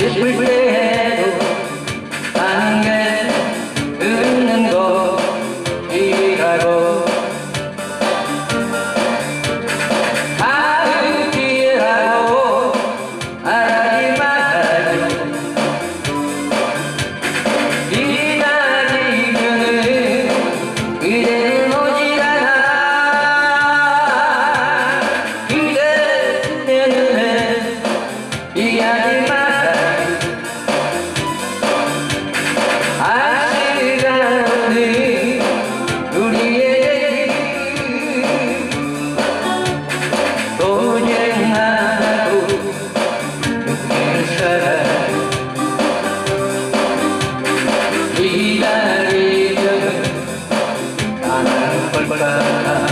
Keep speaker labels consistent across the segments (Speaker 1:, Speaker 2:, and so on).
Speaker 1: should we be Bye-bye.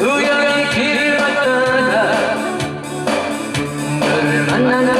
Speaker 1: 우연히 길을 걷다가 너를 만나는